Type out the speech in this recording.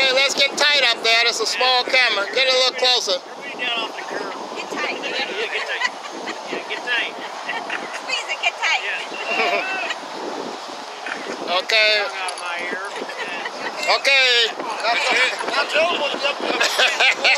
Okay, let's get tight up there. It's a small camera. Get a little closer. Get tight. Yeah, get tight. Yeah, get tight. Squeeze it, get tight. Yeah. Okay. Okay. That's it.